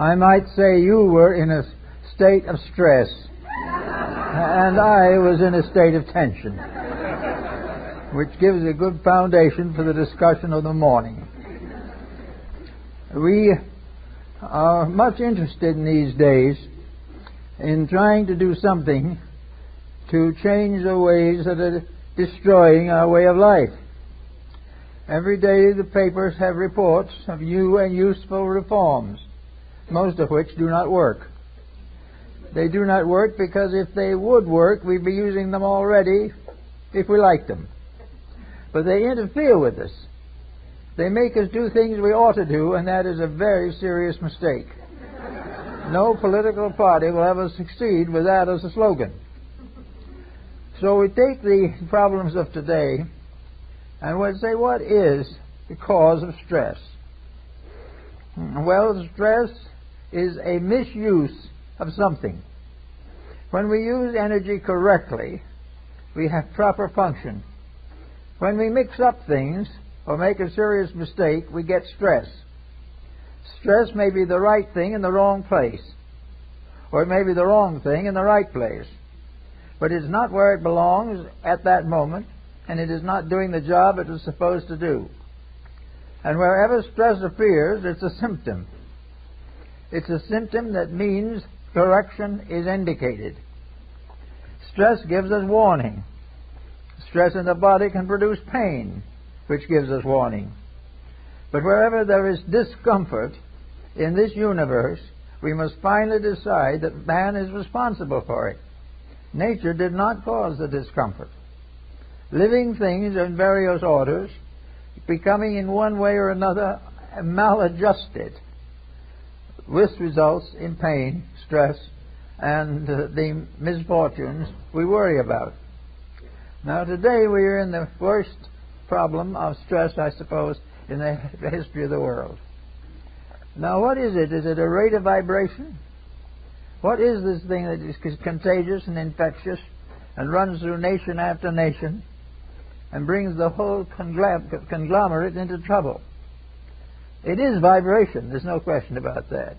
I might say you were in a state of stress, and I was in a state of tension, which gives a good foundation for the discussion of the morning. We are much interested in these days in trying to do something to change the ways that are destroying our way of life. Every day the papers have reports of new and useful reforms, most of which do not work. They do not work because if they would work, we'd be using them already if we liked them. But they interfere with us. They make us do things we ought to do, and that is a very serious mistake. No political party will ever succeed with that as a slogan. So we take the problems of today and we say, what is the cause of stress? Well, stress is a misuse of something. When we use energy correctly, we have proper function. When we mix up things or make a serious mistake, we get stress. Stress may be the right thing in the wrong place, or it may be the wrong thing in the right place but it's not where it belongs at that moment, and it is not doing the job it was supposed to do. And wherever stress appears, it's a symptom. It's a symptom that means correction is indicated. Stress gives us warning. Stress in the body can produce pain, which gives us warning. But wherever there is discomfort in this universe, we must finally decide that man is responsible for it. Nature did not cause the discomfort. Living things in various orders, becoming in one way or another maladjusted. This results in pain, stress, and uh, the misfortunes we worry about. Now, today we are in the worst problem of stress, I suppose, in the history of the world. Now, what is it? Is it a rate of vibration? What is this thing that is contagious and infectious and runs through nation after nation and brings the whole conglomerate into trouble? It is vibration, there's no question about that.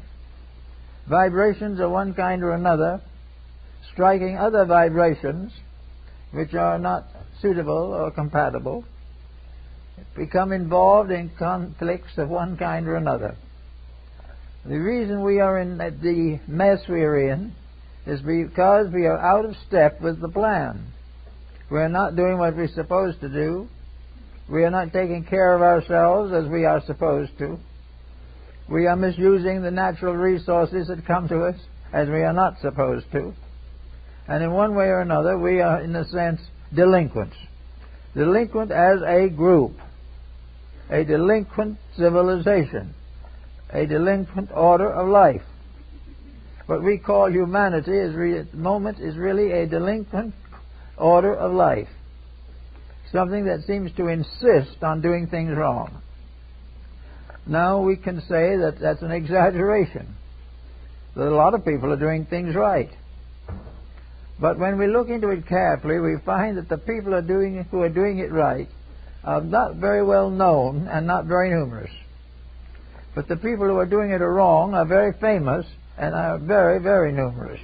Vibrations of one kind or another striking other vibrations which are not suitable or compatible become involved in conflicts of one kind or another. The reason we are in the mess we are in is because we are out of step with the plan. We are not doing what we're supposed to do. We are not taking care of ourselves as we are supposed to. We are misusing the natural resources that come to us as we are not supposed to. And in one way or another, we are, in a sense, delinquents. Delinquent as a group. A delinquent civilization a delinquent order of life. What we call humanity is re- at the moment is really a delinquent order of life. Something that seems to insist on doing things wrong. Now we can say that that's an exaggeration. That a lot of people are doing things right. But when we look into it carefully, we find that the people are doing, who are doing it right are not very well known and not very numerous. But the people who are doing it wrong are very famous and are very, very numerous.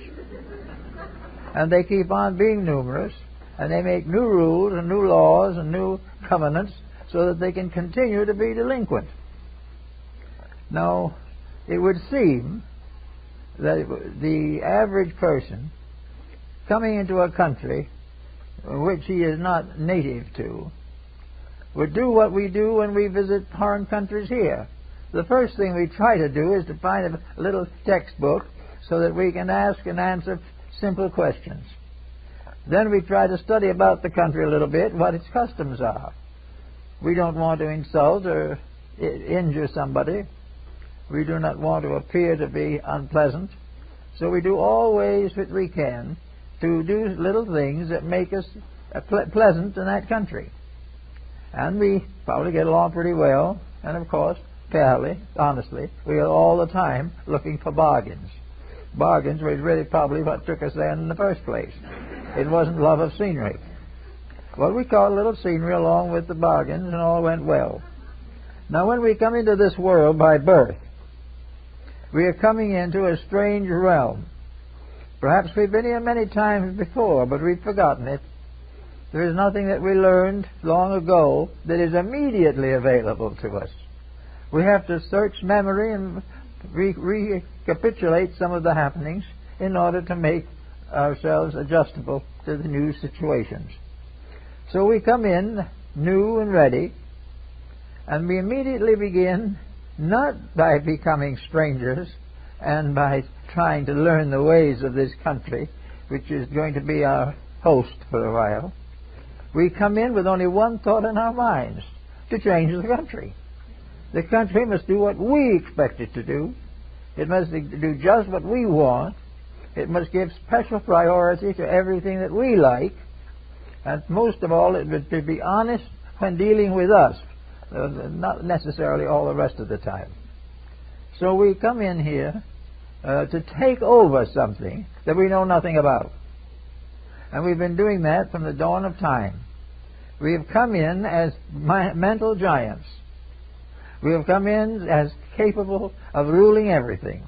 And they keep on being numerous, and they make new rules and new laws and new covenants so that they can continue to be delinquent. Now, it would seem that the average person coming into a country which he is not native to would do what we do when we visit foreign countries here the first thing we try to do is to find a little textbook so that we can ask and answer simple questions. Then we try to study about the country a little bit, what its customs are. We don't want to insult or injure somebody. We do not want to appear to be unpleasant. So we do all ways that we can to do little things that make us uh, pleasant in that country. And we probably get along pretty well. And of course, fairly, honestly, we are all the time looking for bargains. Bargains was really probably what took us there in the first place. It wasn't love of scenery. Well, we caught a little scenery along with the bargains, and all went well. Now, when we come into this world by birth, We are coming into a strange realm. Perhaps we've been here many times before, but we've forgotten it. There is nothing that we learned long ago that is immediately available to us. We have to search memory and re- recapitulate some of the happenings in order to make ourselves adjustable to the new situations. So we come in new and ready, and we immediately begin not by becoming strangers and by trying to learn the ways of this country, which is going to be our host for a while. We come in with only one thought in our minds to change the country. The country must do what we expect it to do. It must do just what we want. It must give special priority to everything that we like. And most of all, it would be honest when dealing with us, uh, not necessarily all the rest of the time. So we come in here uh, to take over something that we know nothing about. And we've been doing that from the dawn of time. We have come in as mental giants. We have come in as capable of ruling everything.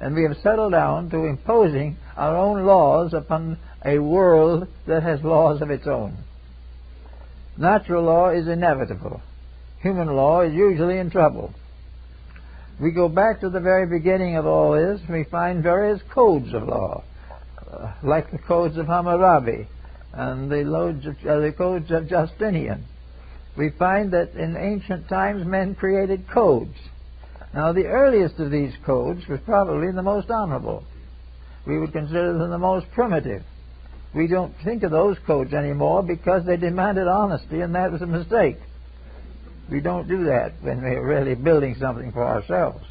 And we have settled down to imposing our own laws upon a world that has laws of its own. Natural law is inevitable. Human law is usually in trouble. We go back to the very beginning of all this, we find various codes of law, uh, like the codes of Hammurabi and the, of, uh, the codes of Justinian. We find that in ancient times men created codes. Now, the earliest of these codes was probably the most honorable. We would consider them the most primitive. We don't think of those codes anymore because they demanded honesty, and that was a mistake. We don't do that when we're really building something for ourselves.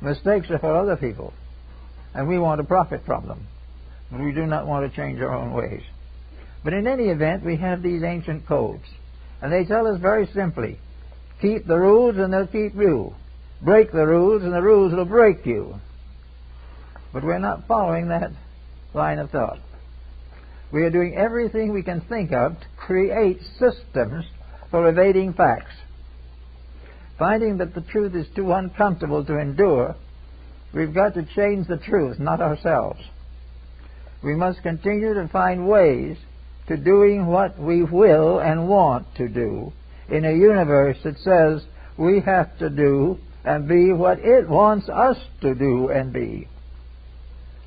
Mistakes are for other people, and we want to profit from them. We do not want to change our own ways. But in any event, we have these ancient codes, and they tell us very simply keep the rules and they'll keep you. Break the rules and the rules will break you. But we're not following that line of thought. We are doing everything we can think of to create systems for evading facts. Finding that the truth is too uncomfortable to endure, we've got to change the truth, not ourselves. We must continue to find ways to doing what we will and want to do in a universe that says we have to do and be what it wants us to do and be.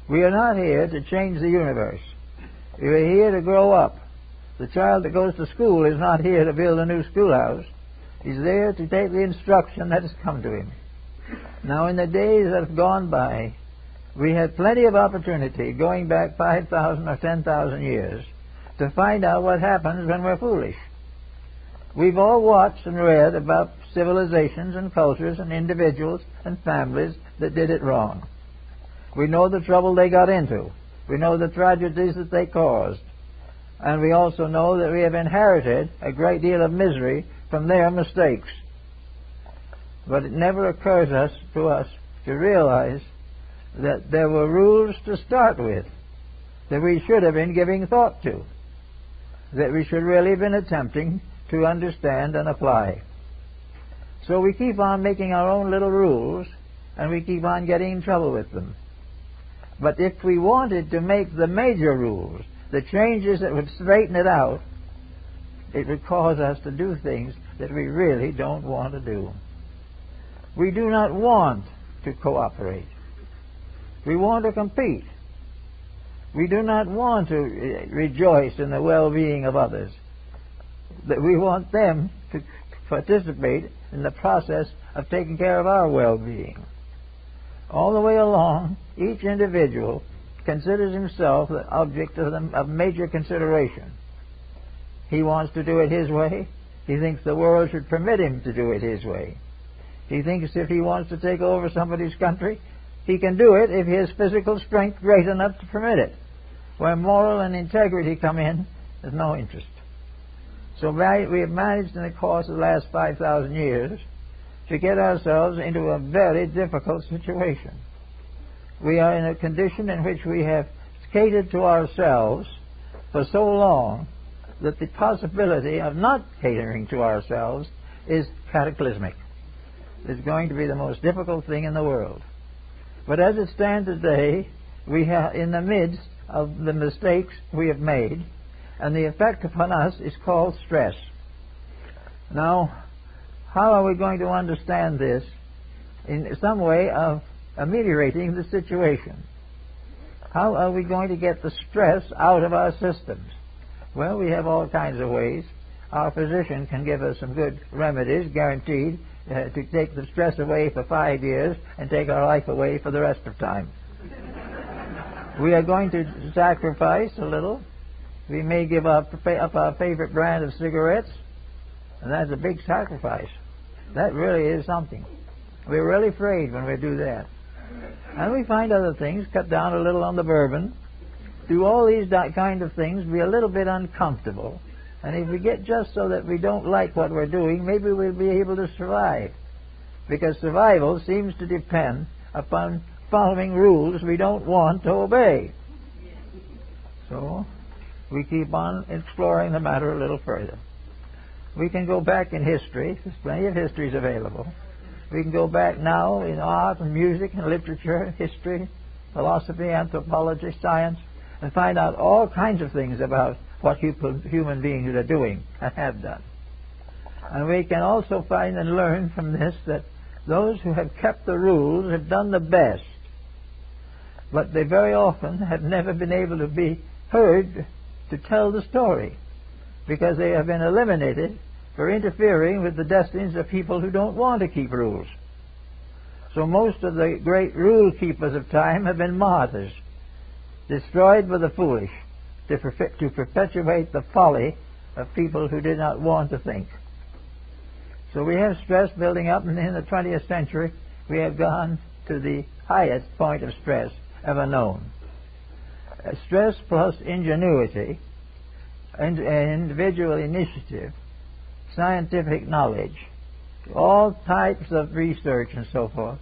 We are not here to change the universe. We are here to grow up. The child that goes to school is not here to build a new schoolhouse. He's there to take the instruction that has come to him. Now, in the days that have gone by, we had plenty of opportunity, going back 5,000 or 10,000 years, to find out what happens when we're foolish. We've all watched and read about civilizations and cultures and individuals and families that did it wrong. We know the trouble they got into. We know the tragedies that they caused. And we also know that we have inherited a great deal of misery from their mistakes. But it never occurs us, to us to realize that there were rules to start with that we should have been giving thought to, that we should really have been attempting to understand and apply. So we keep on making our own little rules, and we keep on getting in trouble with them. But if we wanted to make the major rules, the changes that would straighten it out, it would cause us to do things that we really don't want to do. We do not want to cooperate. We want to compete. We do not want to eh, rejoice in the well-being of others. That we want them to participate in the process of taking care of our well-being. All the way along, each individual considers himself the object of, the, of major consideration. He wants to do it his way. He thinks the world should permit him to do it his way. He thinks if he wants to take over somebody's country, he can do it if his physical strength great enough to permit it. Where moral and integrity come in, there's no interest. So we have managed in the course of the last 5,000 years to get ourselves into a very difficult situation we are in a condition in which we have catered to ourselves for so long that the possibility of not catering to ourselves is cataclysmic. It's going to be the most difficult thing in the world. But as it stands today, we are in the midst of the mistakes we have made, and the effect upon us is called stress. Now, how are we going to understand this in some way of ameliorating the situation? How are we going to get the stress out of our systems? Well, we have all kinds of ways. Our physician can give us some good remedies, guaranteed, uh, to take the stress away for five years and take our life away for the rest of time. we are going to sacrifice a little. We may give up, up our favorite brand of cigarettes, and that's a big sacrifice. That really is something. We're really afraid when we do that. And we find other things, cut down a little on the bourbon, do all these kind of things, be a little bit uncomfortable. And if we get just so that we don't like what we're doing, maybe we'll be able to survive. Because survival seems to depend upon following rules we don't want to obey. So, we keep on exploring the matter a little further. We can go back in history. There's plenty of histories available. We can go back now in art and music and literature, history, philosophy, anthropology, science, and find out all kinds of things about what human beings are doing and have done. And we can also find and learn from this that those who have kept the rules have done the best, but they very often have never been able to be heard to tell the story because they have been eliminated for interfering with the destinies of people who don't want to keep rules. So most of the great rule keepers of time have been martyrs, destroyed by the foolish to, to perpetuate the folly of people who did not want to think. So we have stress building up, and in the 20th century, we have gone to the highest point of stress ever known. Stress plus ingenuity and, individual initiative, scientific knowledge, all types of research and so forth,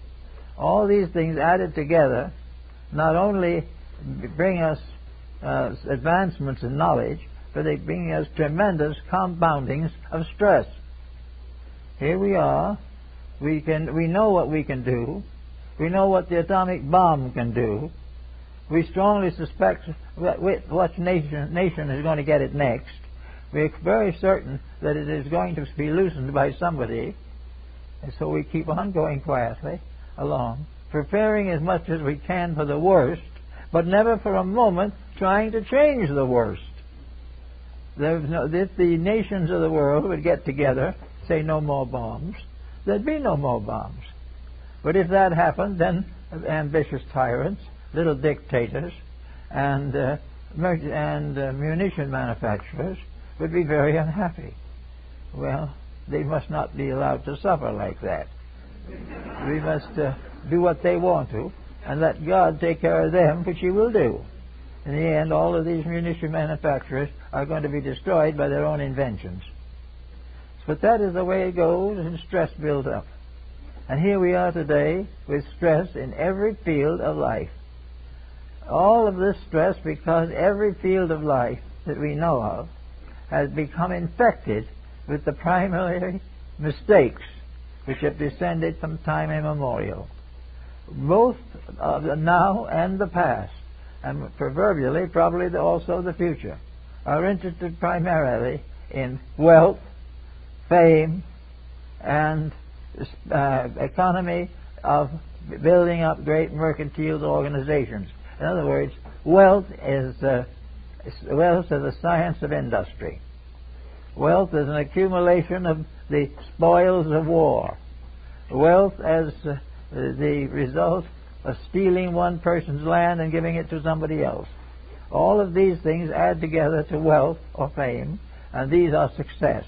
all these things added together not only bring us uh, advancements in knowledge, but they bring us tremendous compoundings of stress. Here we are. We can we know what we can do. We know what the atomic bomb can do. We strongly suspect what nation, nation is going to get it next. We're very certain that it is going to be loosened by somebody. And so we keep on going quietly along, preparing as much as we can for the worst, but never for a moment trying to change the worst. No, if the nations of the world would get together, say no more bombs, there'd be no more bombs. But if that happened, then ambitious tyrants little dictators and, uh, and uh, munition manufacturers would be very unhappy. Well, they must not be allowed to suffer like that. We must uh, do what they want to and let God take care of them, which He will do. In the end, all of these munition manufacturers are going to be destroyed by their own inventions. But that is the way it goes, and stress builds up. And here we are today with stress in every field of life all of this stress because every field of life that we know of has become infected with the primary mistakes which have descended from time immemorial, both of the now and the past, and proverbially probably also the future, are interested primarily in wealth, fame, and uh, economy of building up great mercantile organizations in other words, wealth is uh, wealth is the science of industry. Wealth is an accumulation of the spoils of war. Wealth as uh, the result of stealing one person's land and giving it to somebody else. All of these things add together to wealth or fame, and these are success.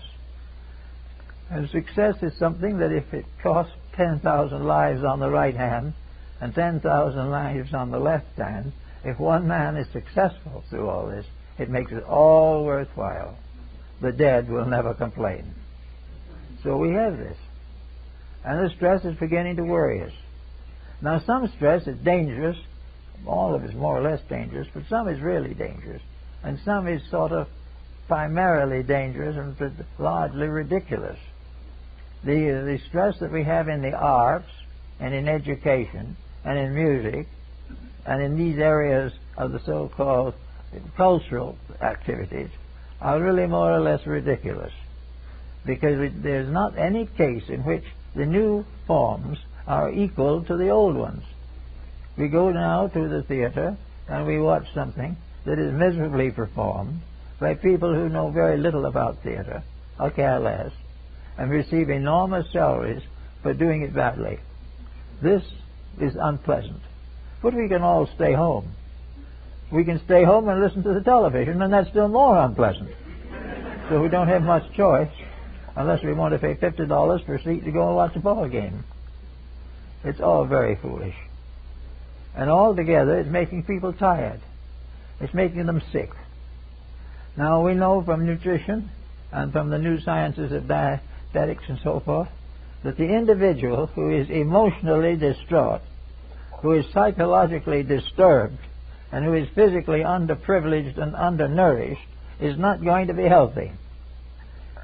And success is something that if it costs 10,000 lives on the right hand, and 10,000 lives on the left hand, if one man is successful through all this, it makes it all worthwhile. The dead will never complain. So we have this. And the stress is beginning to worry us. Now, some stress is dangerous. All of it is more or less dangerous, but some is really dangerous. And some is sort of primarily dangerous and largely ridiculous. The, the stress that we have in the arts and in education and in music and in these areas of the so-called cultural activities are really more or less ridiculous because there's not any case in which the new forms are equal to the old ones. We go now to the theater and we watch something that is miserably performed by people who know very little about theater, or care less, and receive enormous salaries for doing it badly. This is unpleasant. But we can all stay home. We can stay home and listen to the television, and that's still more unpleasant. So we don't have much choice unless we want to pay $50 for a seat to go and watch a ball game. It's all very foolish. And altogether, it's making people tired. It's making them sick. Now, we know from nutrition and from the new sciences of dietetics and so forth that the individual who is emotionally distraught, who is psychologically disturbed, and who is physically underprivileged and undernourished is not going to be healthy.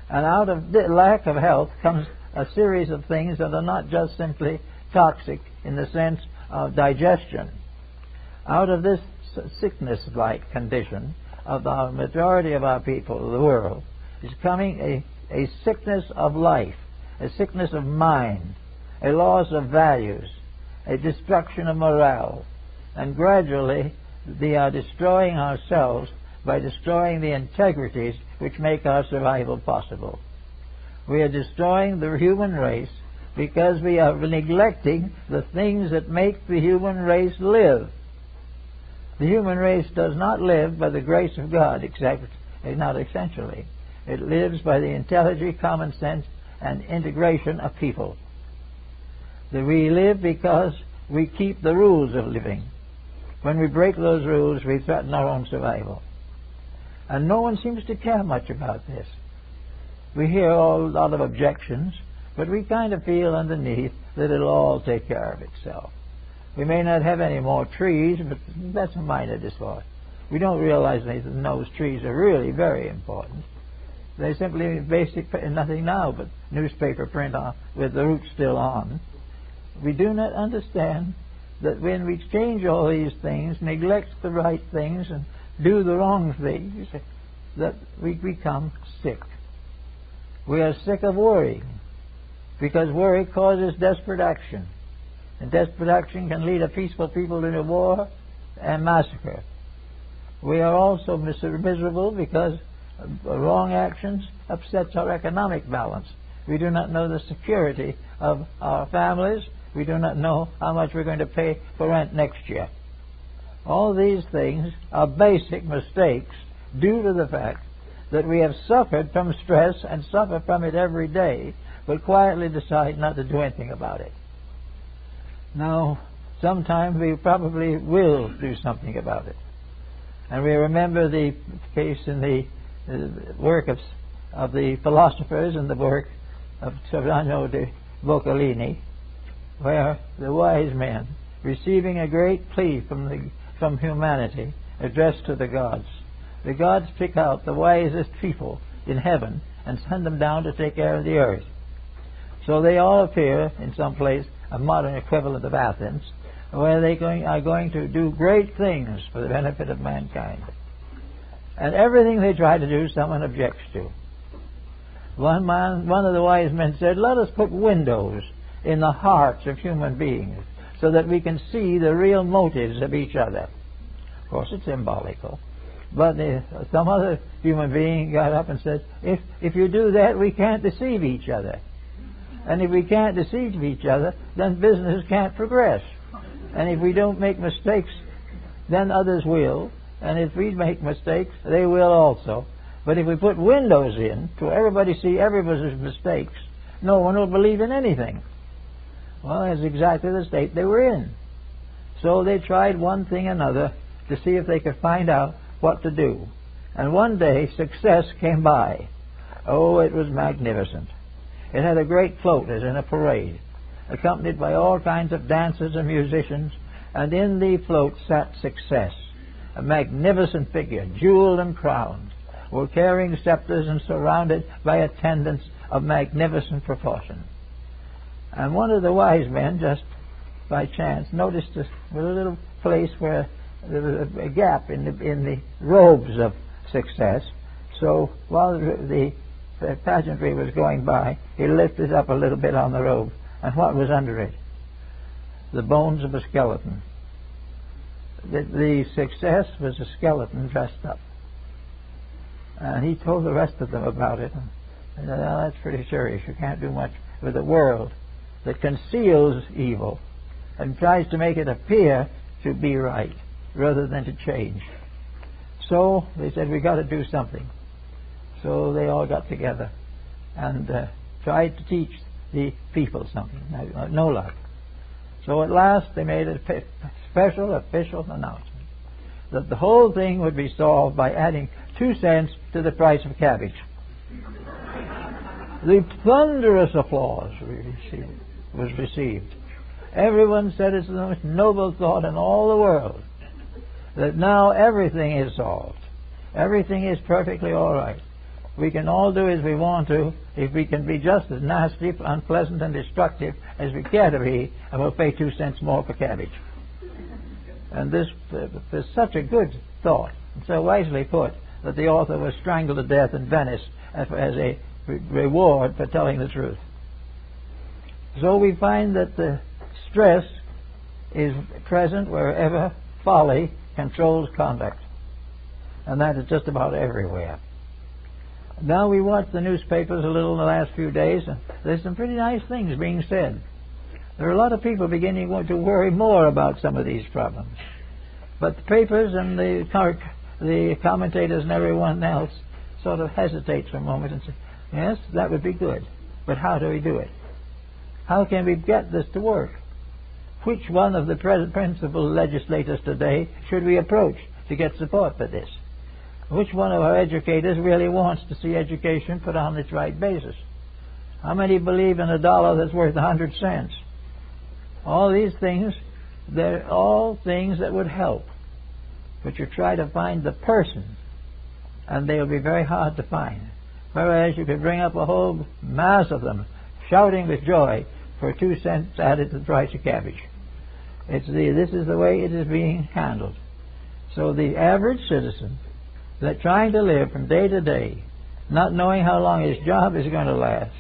And out of lack of health comes a series of things that are not just simply toxic in the sense of digestion. Out of this sickness-like condition of the majority of our people, the world, is coming a, a sickness of life, a sickness of mind, a loss of values, a destruction of morale, and gradually we are destroying ourselves by destroying the integrities which make our survival possible. We are destroying the human race because we are neglecting the things that make the human race live. The human race does not live by the grace of God, except eh, not essentially. It lives by the intelligence, common sense, and integration of people. That we live because we keep the rules of living. When we break those rules, we threaten our own survival. And no one seems to care much about this. We hear a lot of objections, but we kind of feel underneath that it'll all take care of itself. We may not have any more trees, but that's a minor discord. We don't realize that those trees are really very important. They're simply basic nothing now but newspaper print on, with the roots still on. We do not understand that when we change all these things, neglect the right things, and do the wrong things, that we become sick. We are sick of worry because worry causes desperate action. And desperate action can lead a peaceful people into war and massacre. We are also miserable because uh, wrong actions upsets our economic balance. We do not know the security of our families we do not know how much we're going to pay for rent next year. All these things are basic mistakes due to the fact that we have suffered from stress and suffer from it every day, but quietly decide not to do anything about it. Now, sometime we probably will do something about it. And we remember the case in the, uh, work of, of the philosophers and the work of Trajano de Boccalini, where the wise men, receiving a great plea from, the, from humanity addressed to the gods, the gods pick out the wisest people in heaven and send them down to take care of the earth. So they all appear in some place, a modern equivalent of Athens, where they going, are going to do great things for the benefit of mankind. And everything they try to do, someone objects to. One man, one of the wise men said, "Let us put windows in the hearts of human beings so that we can see the real motives of each other. Of course, it's symbolical. But uh, some other human being got up and said, if, if you do that, we can't deceive each other. And if we can't deceive each other, then business can't progress. And if we don't make mistakes, then others will. And if we make mistakes, they will also. But if we put windows in to everybody see everybody's mistakes, no one will believe in anything. Well, that's exactly the state they were in. So they tried one thing another to see if they could find out what to do. And one day, success came by. Oh, it was magnificent. It had a great float as in a parade, accompanied by all kinds of dancers and musicians, and in the float sat success, a magnificent figure, jeweled and crowned, were carrying scepters and surrounded by attendants of magnificent proportion. And one of the wise men just by chance, noticed a, a little place where there was a, a gap in the, in the robes of success. So while the, the pageantry was going by, he lifted up a little bit on the robe. And what was under it? The bones of a skeleton. The, the success was a skeleton dressed up. And he told the rest of them about it. And said, well, that's pretty serious. You can't do much with the world that conceals evil and tries to make it appear to be right rather than to change. So they said, we've got to do something. So they all got together and uh, tried to teach the people something. No luck. So at last they made a special official announcement that the whole thing would be solved by adding two cents to the price of cabbage. the thunderous applause was received. Everyone said it's the most noble thought in all the world that now everything is solved. Everything is perfectly all right. We can all do as we want to if we can be just as nasty, unpleasant, and destructive as we care to be, and we'll pay two cents more for cabbage. And this is such a good thought, so wisely put, that the author was strangled to death in Venice as a reward for telling the truth. So we find that the stress is present wherever folly controls conduct. And that is just about everywhere. Now we watch the newspapers a little in the last few days, and there's some pretty nice things being said. There are a lot of people beginning to worry more about some of these problems. But the papers and the, the commentators and everyone else sort of hesitates for a moment and say, yes, that would be good. But how do we do it? How can we get this to work? Which one of the principal legislators today should we approach to get support for this? Which one of our educators really wants to see education put on its right basis? How many believe in a dollar that's worth a hundred cents? All these things, they're all things that would help. But you try to find the person, and they'll be very hard to find. Whereas you could bring up a whole mass of them shouting with joy for two cents added to the price of cabbage. It's the, this is the way it is being handled. So the average citizen that trying to live from day to day, not knowing how long his job is going to last,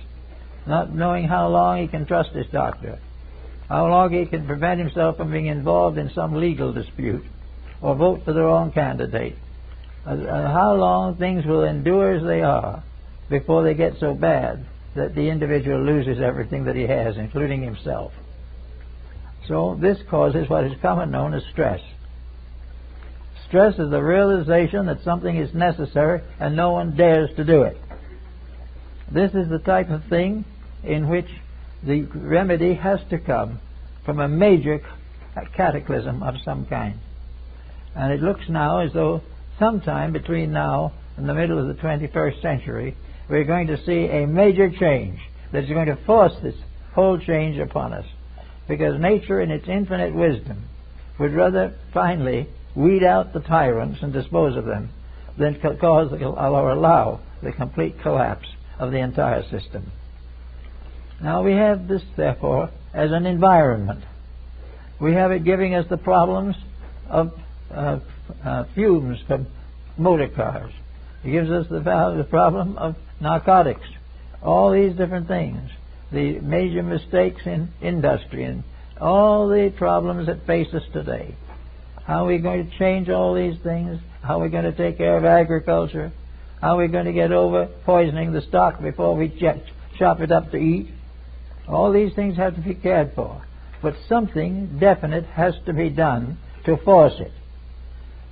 not knowing how long he can trust his doctor, how long he can prevent himself from being involved in some legal dispute or vote for the wrong candidate, uh, uh, how long things will endure as they are before they get so bad that the individual loses everything that he has, including himself. So this causes what is commonly known as stress. Stress is the realization that something is necessary and no one dares to do it. This is the type of thing in which the remedy has to come from a major cataclysm of some kind. And it looks now as though sometime between now and the middle of the 21st century, we're going to see a major change that is going to force this whole change upon us because nature, in its infinite wisdom, would rather finally weed out the tyrants and dispose of them than cause or allow the complete collapse of the entire system. Now we have this, therefore, as an environment. We have it giving us the problems of uh, uh, fumes from motor cars. It gives us the, the problem of narcotics, all these different things the major mistakes in industry and all the problems that face us today. How are we going to change all these things? How are we going to take care of agriculture? How are we going to get over poisoning the stock before we chop it up to eat? All these things have to be cared for. But something definite has to be done to force it.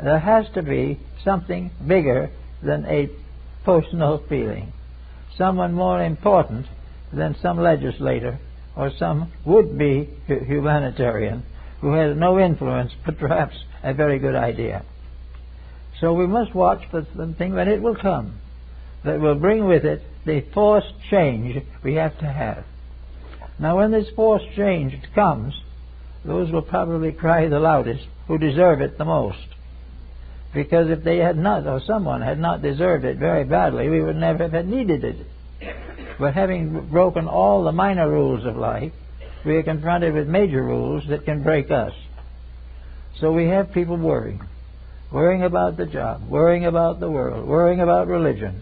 There has to be something bigger than a personal feeling. Someone more important than some legislator or some would-be humanitarian who has no influence but perhaps a very good idea. So we must watch for something when it will come that will bring with it the forced change we have to have. Now when this forced change comes, those will probably cry the loudest who deserve it the most. Because if they had not, or someone had not deserved it very badly, we would never have needed it. But having broken all the minor rules of life, we are confronted with major rules that can break us. So we have people worrying. Worrying about the job, worrying about the world, worrying about religion,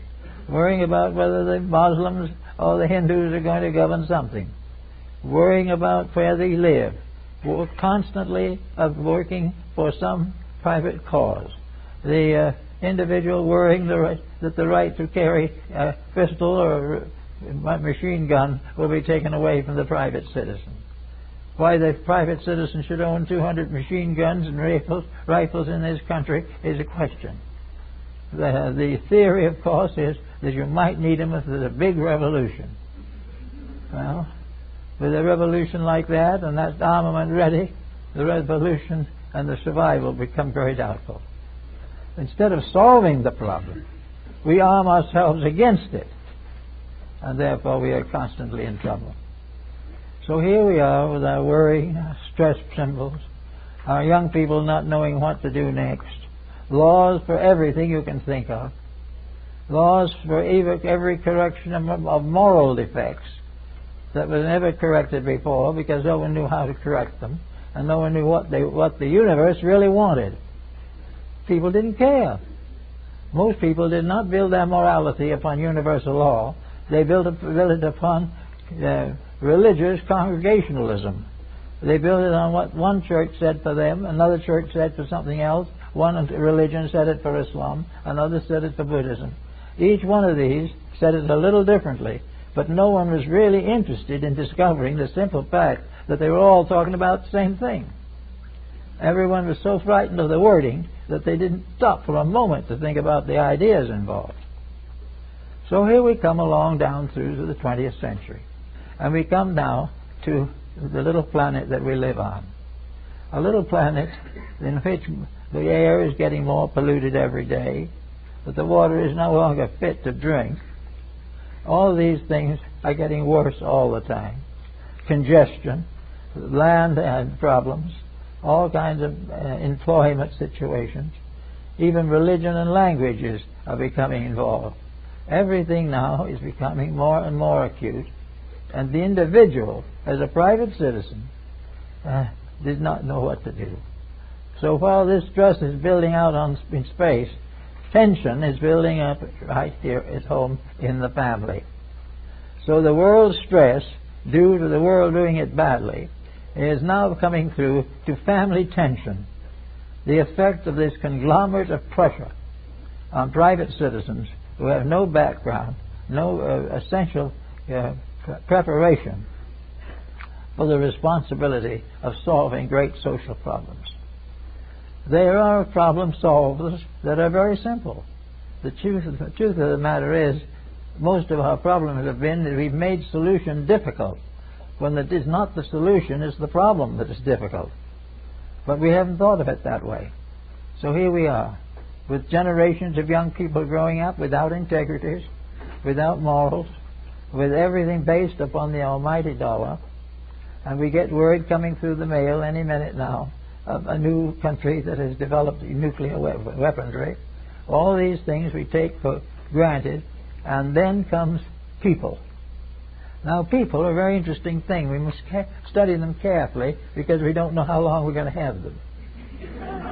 worrying about whether the Muslims or the Hindus are going to govern something, worrying about where they live, constantly of working for some private cause. The uh, individual worrying the right, that the right to carry a pistol or a machine gun will be taken away from the private citizen. Why the private citizen should own 200 machine guns and rifles, rifles in this country is a question. The, the theory, of course, is that you might need them if there's a big revolution. Well, with a revolution like that and that armament ready, the revolution and the survival become very doubtful. Instead of solving the problem, we arm ourselves against it, and therefore we are constantly in trouble. So here we are with our worry, stress symbols, our young people not knowing what to do next, laws for everything you can think of, laws for every correction of moral defects that was never corrected before because no one knew how to correct them and no one knew what, they, what the universe really wanted. People didn't care. Most people did not build their morality upon universal law. They built, it, upon uh, religious congregationalism. They built it on what one church said for them, another church said for something else, one religion said it for Islam, another said it for Buddhism. Each one of these said it a little differently, but no one was really interested in discovering the simple fact that they were all talking about the same thing. Everyone was so frightened of the wording that they didn't stop for a moment to think about the ideas involved. So here we come along down through to the 20th century. And we come now to the little planet that we live on. A little planet in which the air is getting more polluted every day, that the water is no longer fit to drink. All these things are getting worse all the time. Congestion, land and problems, all kinds of uh, employment situations, even religion and languages are becoming involved. Everything now is becoming more and more acute, and the individual, as a private citizen, uh, did not know what to do. So while this stress is building out on, in space, tension is building up right here at home in the family. So the world's stress, due to the world doing it badly, is now coming through to family tension. The effect of this conglomerate of pressure on private citizens who have no background, no uh, essential uh, preparation for the responsibility of solving great social problems. There are problem solvers that are very simple. The truth, the truth of the matter is, most of our problems have been that we've made solution difficult when it is not the solution, it's the problem that is difficult. But we haven't thought of it that way. So here we are, with generations of young people growing up without integrities, without morals, with everything based upon the almighty dollar, and we get word coming through the mail any minute now of a new country that has developed nuclear weaponry. All these things we take for granted, and then comes people. Now, people are a very interesting thing. We must study them carefully because we don't know how long we're going to have them.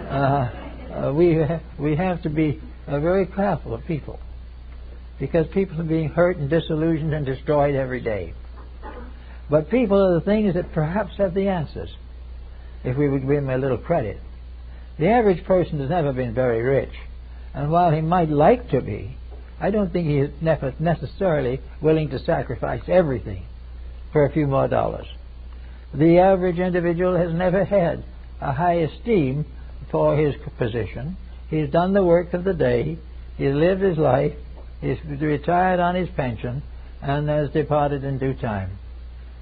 Uh, uh, we, ha- we have to be uh, very careful of people because people are being hurt and disillusioned and destroyed every day. But people are the things that perhaps have the answers if we would give them a little credit. The average person has never been very rich, and while he might like to be, I don't think he is necessarily willing to sacrifice everything for a few more dollars. The average individual has never had a high esteem for his position. He's done the work of the day. He's lived his life. He's retired on his pension and has departed in due time.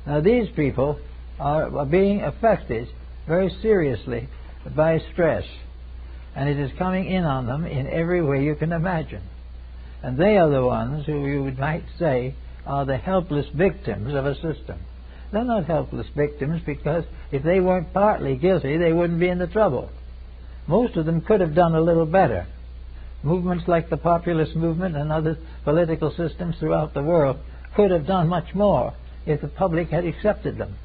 Now, these people are being affected very seriously by stress, and it is coming in on them in every way you can imagine. And they are the ones who you might say are the helpless victims of a system. They're not helpless victims because if they weren't partly guilty, they wouldn't be in the trouble. Most of them could have done a little better. Movements like the populist movement and other political systems throughout the world could have done much more if the public had accepted them.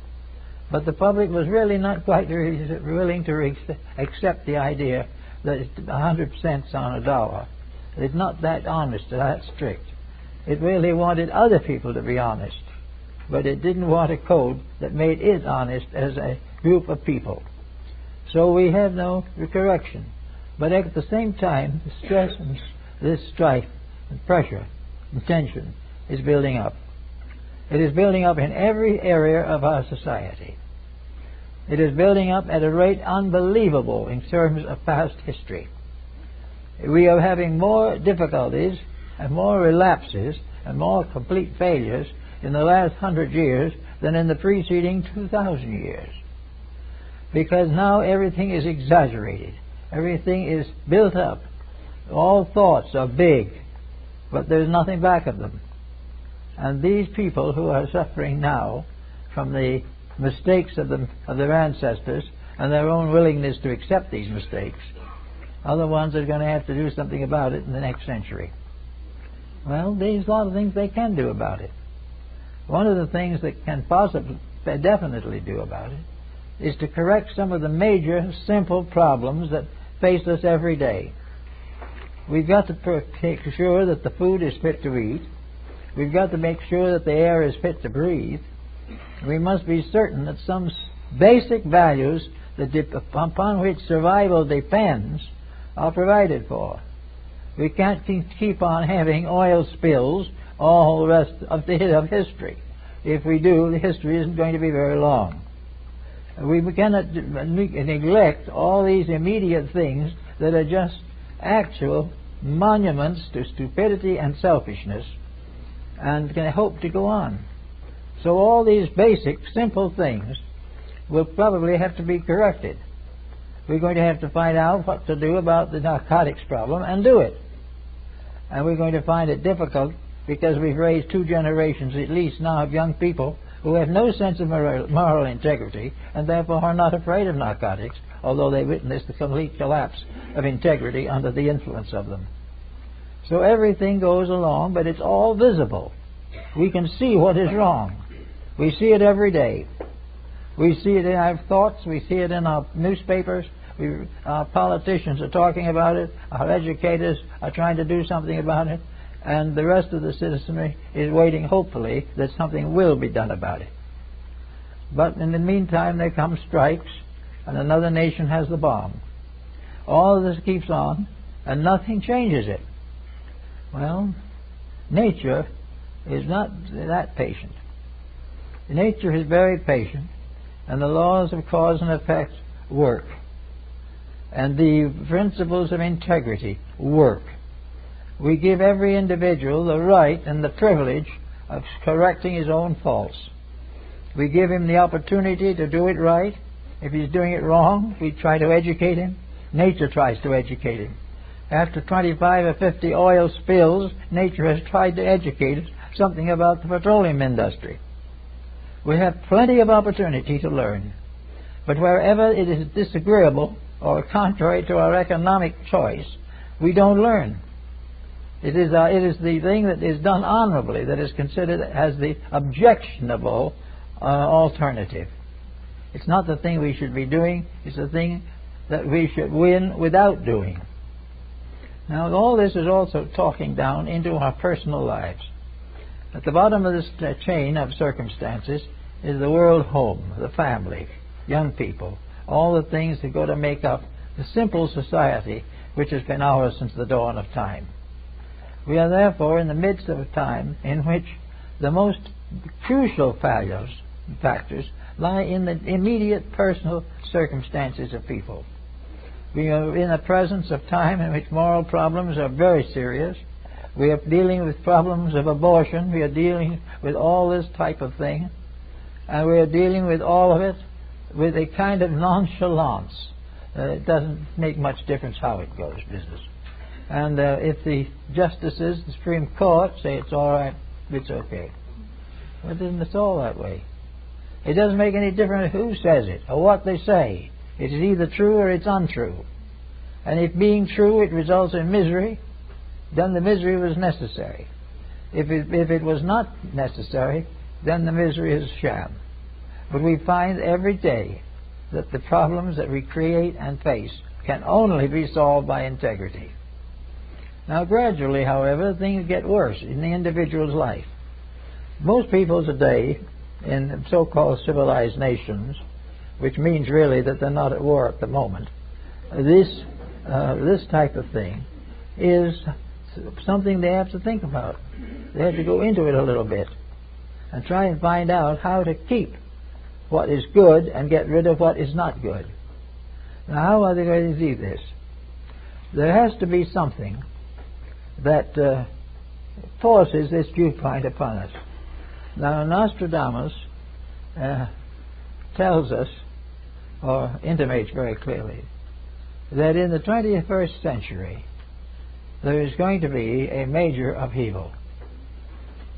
But the public was really not quite willing to accept the idea that it's 100 cents on a dollar. It's not that honest, or that strict. It really wanted other people to be honest, but it didn't want a code that made it honest as a group of people. So we have no correction. But at the same time, the stress and this strife and pressure and tension is building up. It is building up in every area of our society. It is building up at a rate unbelievable in terms of past history. We are having more difficulties and more relapses and more complete failures in the last hundred years than in the preceding 2,000 years. Because now everything is exaggerated. Everything is built up. All thoughts are big, but there's nothing back of them. And these people who are suffering now from the mistakes of, them, of their ancestors and their own willingness to accept these mistakes the ones that are going to have to do something about it in the next century. Well, there's a lot of things they can do about it. One of the things that can possibly, definitely do about it, is to correct some of the major, simple problems that face us every day. We've got to make sure that the food is fit to eat. We've got to make sure that the air is fit to breathe. We must be certain that some basic values that upon which survival depends are provided for. We can't keep on having oil spills all the rest of the of history. If we do, the history isn't going to be very long. We cannot neglect all these immediate things that are just actual monuments to stupidity and selfishness and can hope to go on. So all these basic, simple things will probably have to be corrected. We're going to have to find out what to do about the narcotics problem and do it. And we're going to find it difficult because we've raised two generations at least now of young people who have no sense of moral, integrity and therefore are not afraid of narcotics, although they witness the complete collapse of integrity under the influence of them. So everything goes along, but it's all visible. We can see what is wrong. We see it every day. We see it in our thoughts. We see it in our newspapers. We, our politicians are talking about it. Our educators are trying to do something about it. And the rest of the citizenry is waiting, hopefully, that something will be done about it. But in the meantime, there come strikes, and another nation has the bomb. All this keeps on, and nothing changes it. Well, nature is not that patient. Nature is very patient, and the laws of cause and effect work. And the principles of integrity work. We give every individual the right and the privilege of correcting his own faults. We give him the opportunity to do it right. If he's doing it wrong, we try to educate him. Nature tries to educate him. After 25 or 50 oil spills, nature has tried to educate us something about the petroleum industry. We have plenty of opportunity to learn. But wherever it is disagreeable or contrary to our economic choice, we don't learn. It is, uh, it is the thing that is done honorably that is considered as the objectionable uh, alternative. It's not the thing we should be doing, it's the thing that we should win without doing. Now, all this is also talking down into our personal lives. At the bottom of this uh, chain of circumstances is the world home, the family, young people, all the things that go to make up the simple society which has been ours since the dawn of time. We are therefore in the midst of a time in which the most crucial failures, factors lie in the immediate personal circumstances of people. We are in the presence of time in which moral problems are very serious. We are dealing with problems of abortion. We are dealing with all this type of thing. And we are dealing with all of it with a kind of nonchalance. Uh, it doesn't make much difference how it goes, business. And uh, if the justices, the Supreme Court, say it's all right, it's okay. Well, it isn't at all that way. It doesn't make any difference who says it or what they say. It is either true or it's untrue. And if being true it results in misery, then the misery was necessary. If it, if it was not necessary, then the misery is sham. But we find every day that the problems that we create and face can only be solved by integrity. Now, gradually, however, things get worse in the individual's life. Most people today in so called civilized nations, which means really that they're not at war at the moment, this, uh, this type of thing is something they have to think about. They have to go into it a little bit and try and find out how to keep what is good and get rid of what is not good. Now, how are they going to do this? There has to be something that uh, forces this viewpoint upon us. Now, Nostradamus uh, tells us, or intimates very clearly, that in the 21st century there is going to be a major upheaval.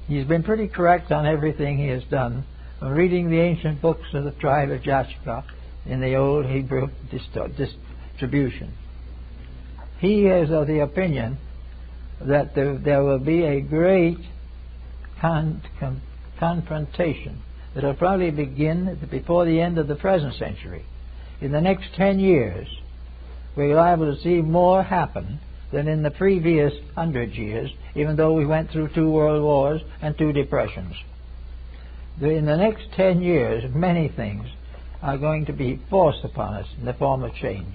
He's been pretty correct on everything he has done. From reading the ancient books of the tribe of Joshua in the old Hebrew distribution, he is of the opinion that there, there will be a great con, con, confrontation that will probably begin before the end of the present century. In the next 10 years, we're liable to see more happen than in the previous hundred years, even though we went through two world wars and two depressions. In the next 10 years, many things are going to be forced upon us in the form of change.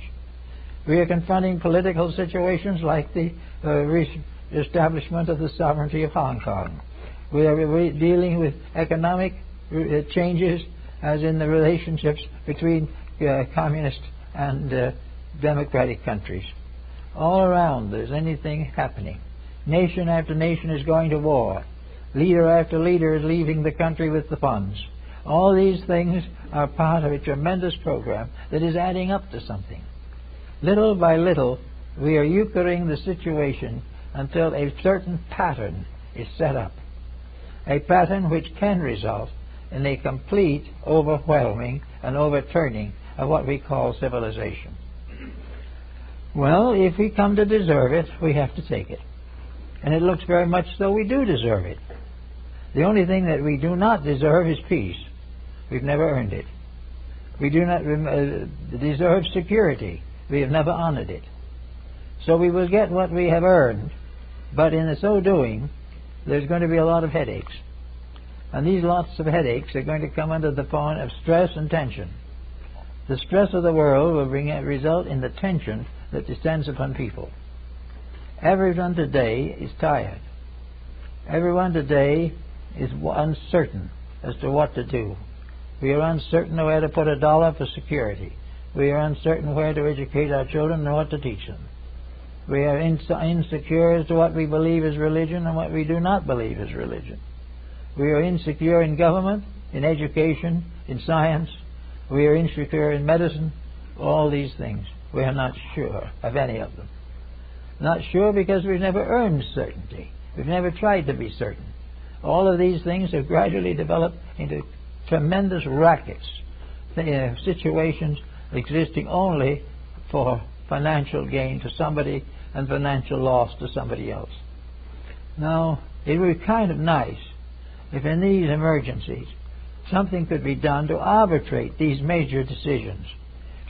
We are confronting political situations like the uh, establishment of the sovereignty of Hong Kong. We are dealing with economic uh, changes, as in the relationships between uh, communist and uh, democratic countries. All around there's anything happening. Nation after nation is going to war. Leader after leader is leaving the country with the funds. All these things are part of a tremendous program that is adding up to something. Little by little, we are euchering the situation until a certain pattern is set up a pattern which can result in a complete overwhelming and overturning of what we call civilization. Well, if we come to deserve it, we have to take it. And it looks very much though we do deserve it. The only thing that we do not deserve is peace. We've never earned it. We do not uh, deserve security. We have never honored it. So we will get what we have earned, but in so doing, there's going to be a lot of headaches. And these lots of headaches are going to come under the form of stress and tension. The stress of the world will bring a result in the tension that descends upon people. Everyone today is tired. Everyone today is uncertain as to what to do. We are uncertain where to put a dollar for security. We are uncertain where to educate our children and what to teach them. We are insecure as to what we believe is religion and what we do not believe is religion. We are insecure in government, in education, in science. We are insecure in medicine. All these things. We are not sure of any of them. Not sure because we've never earned certainty. We've never tried to be certain. All of these things have gradually developed into tremendous rackets, uh, situations existing only for financial gain to somebody and financial loss to somebody else. Now, it would be kind of nice if in these emergencies something could be done to arbitrate these major decisions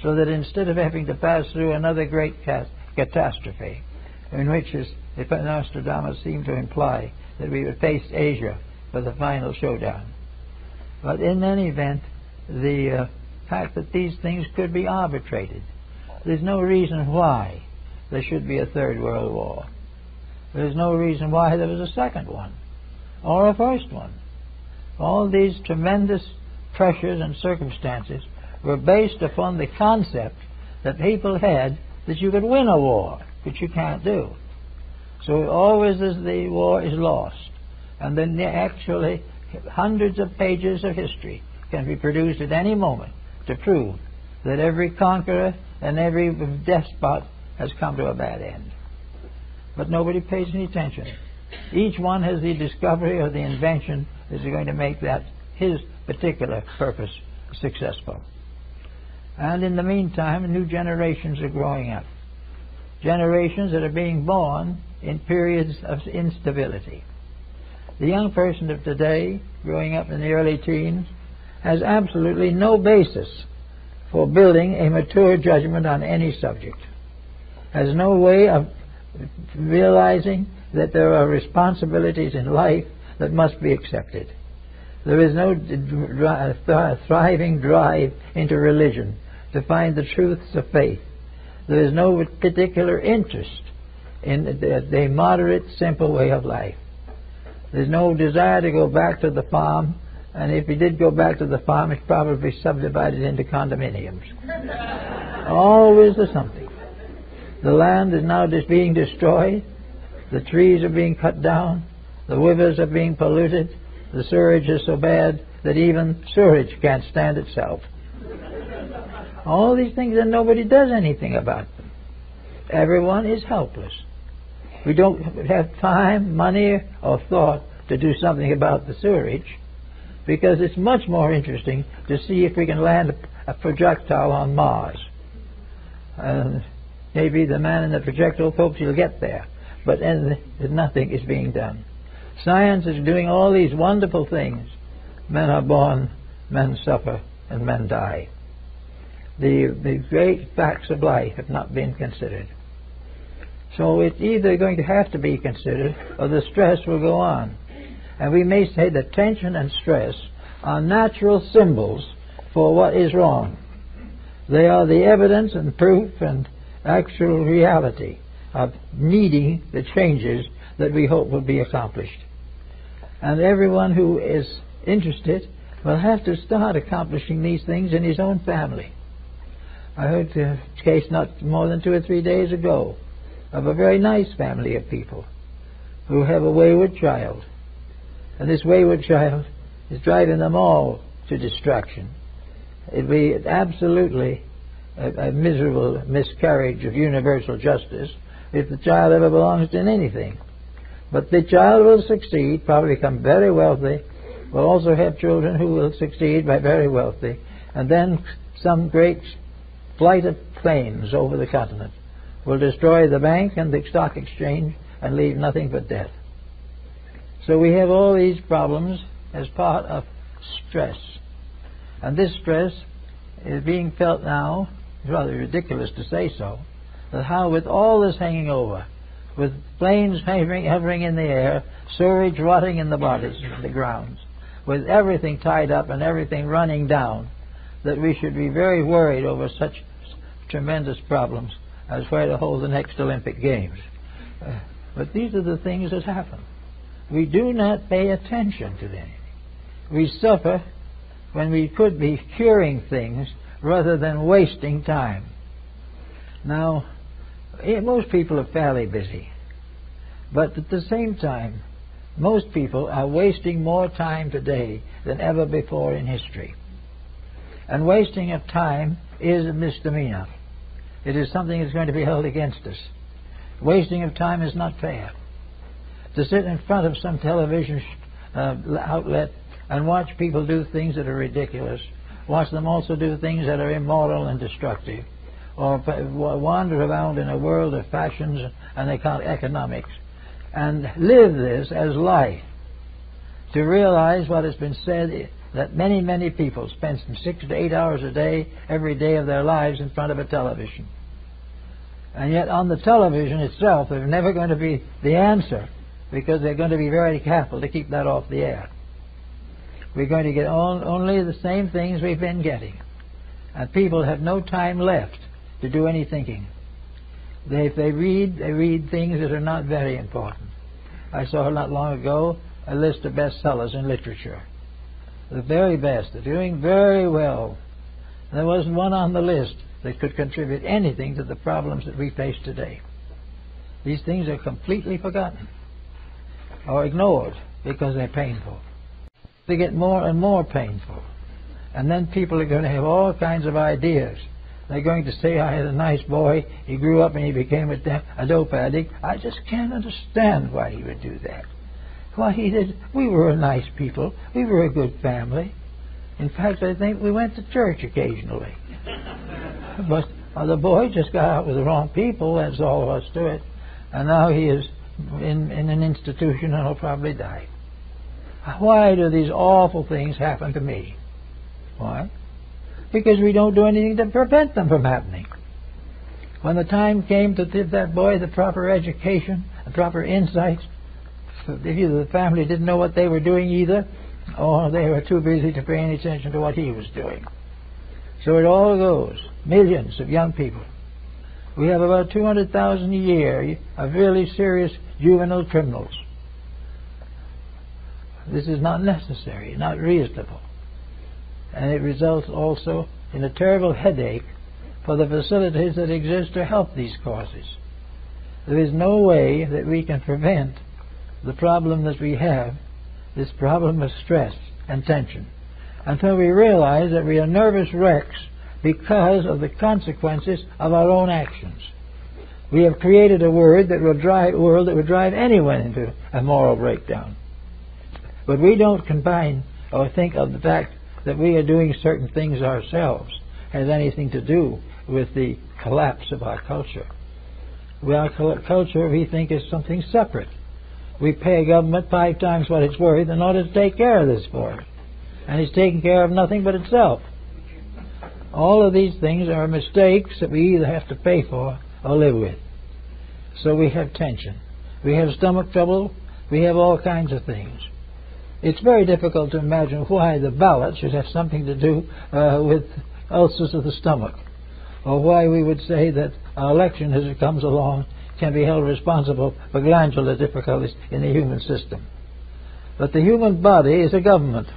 so that instead of having to pass through another great catastrophe, in which, as Nostradamus seemed to imply, that we would face Asia for the final showdown. But in any event, the uh, fact that these things could be arbitrated, there's no reason why there should be a third world war. There's no reason why there was a second one or a first one. All these tremendous pressures and circumstances were based upon the concept that people had that you could win a war, which you can't do. So always the war is lost, and then actually hundreds of pages of history can be produced at any moment to prove that every conqueror and every despot has come to a bad end. But nobody pays any attention. Each one has the discovery or the invention that is going to make that his particular purpose successful. And in the meantime, new generations are growing up. Generations that are being born in periods of instability. The young person of today, growing up in the early teens, has absolutely no basis for building a mature judgment on any subject, has no way of realizing that there are responsibilities in life that must be accepted. There is no thriving drive into religion to find the truths of faith. There is no particular interest in the moderate, simple way of life. There's no desire to go back to the farm, and if he did go back to the farm, it's probably subdivided into condominiums. Always there's something. The land is now just being destroyed. The trees are being cut down. The rivers are being polluted. The sewage is so bad that even sewage can't stand itself. All these things and nobody does anything about them. Everyone is helpless. We don't have time, money, or thought to do something about the sewerage because it's much more interesting to see if we can land a, projectile on Mars. And maybe the man in the projectile hopes he'll get there, but then nothing is being done. Science is doing all these wonderful things. Men are born, men suffer, and men die. The, the great facts of life have not been considered. So it's either going to have to be considered or the stress will go on. And we may say that tension and stress are natural symbols for what is wrong. They are the evidence and proof and actual reality of needing the changes that we hope will be accomplished. And everyone who is interested will have to start accomplishing these things in his own family. I heard a case not more than two or three days ago of a very nice family of people who have a wayward child. And this wayward child is driving them all to destruction. It'd be absolutely a, a miserable miscarriage of universal justice if the child ever belongs to anything. But the child will succeed, probably become very wealthy, will also have children who will succeed by very wealthy, and then some great flight of planes over the continent will destroy the bank and the stock exchange and leave nothing but death. So we have all these problems as part of stress. And this stress is being felt now, it's rather ridiculous to say so, that how with all this hanging over, with planes hovering, hovering in the air, sewage rotting in the bodies, the grounds, with everything tied up and everything running down, that we should be very worried over such tremendous problems as where to hold the next Olympic Games. Uh, but these are the things that happen. We do not pay attention to them. We suffer when we could be curing things rather than wasting time. Now, eh, most people are fairly busy. But at the same time, most people are wasting more time today than ever before in history. And wasting of time is a misdemeanor. It is something that's going to be held against us. Wasting of time is not fair. To sit in front of some television uh, outlet and watch people do things that are ridiculous, watch them also do things that are immoral and destructive, or wander around in a world of fashions and they call economics, and live this as life. To realize what has been said that many, many people spend from six to eight hours a day, every day of their lives, in front of a television. And yet, on the television itself, they're never going to be the answer because they're going to be very careful to keep that off the air. We're going to get on, only the same things we've been getting. And people have no time left to do any thinking. They, if they read, they read things that are not very important. I saw not long ago a list of bestsellers in literature the very best. They're doing very well. There wasn't one on the list that could contribute anything to the problems that we face today. These things are completely forgotten or ignored because they're painful. They get more and more painful. And then people are going to have all kinds of ideas. They're going to say, I had a nice boy, he grew up and he became a, a dope addict. I just can't understand why he would do that. Why, he did. We were a nice people. We were a good family. In fact, I think we went to church occasionally. but uh, the boy just got out with the wrong people. That's all of us do it. And now he is in, in an institution and will probably die. Why do these awful things happen to me? Why? Because we don't do anything to prevent them from happening. When the time came to give that boy the proper education, the proper insights, either the family didn't know what they were doing either, or they were too busy to pay any attention to what he was doing. So it all goes. Millions of young people. We have about 200,000 a year of really serious juvenile criminals. This is not necessary, not reasonable. And it results also in a terrible headache for the facilities that exist to help these causes. There is no way that we can prevent the problem that we have, this problem of stress and tension, until we realize that we are nervous wrecks because of the consequences of our own actions. We have created a word that will drive world that would drive anyone into a moral breakdown. But we don't combine or think of the fact that we are doing certain things ourselves has anything to do with the collapse of our culture. Well, culture we think is something separate. We pay a government five times what it's worth in order to take care of this for it. And it's taking care of nothing but itself. All of these things are mistakes that we either have to pay for or live with. So we have tension. We have stomach trouble. We have all kinds of things. It's very difficult to imagine why the ballot should have something to do uh, with ulcers of the stomach, or why we would say that our election, as it comes along, can be held responsible for glandular difficulties in the human system. But the human body is a government.